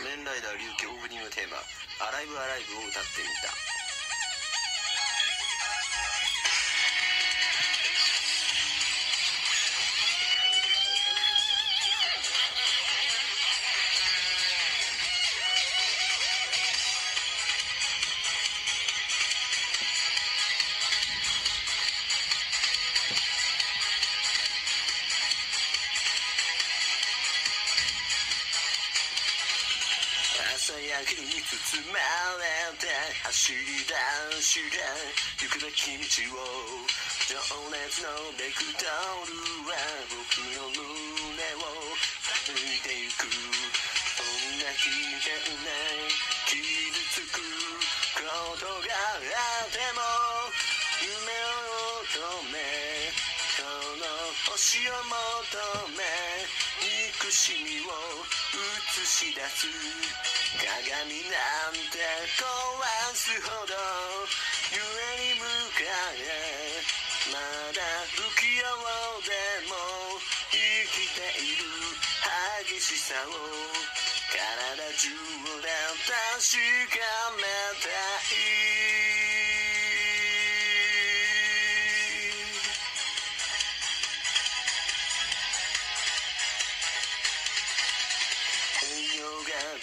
仮面ライダー龍騎オープニングテーマ「アライブアライブ」を歌ってみた。朝焼けに包まれて走り出して行くべき道を情熱のベクトルは僕の胸を歩いてゆくそんな危険な傷つくことがあっても夢を求めこの星を求め憎しみを映し出す鏡なんて壊すほど夢に向かえまだ不器用でも生きている激しさを体中で確かめ yeah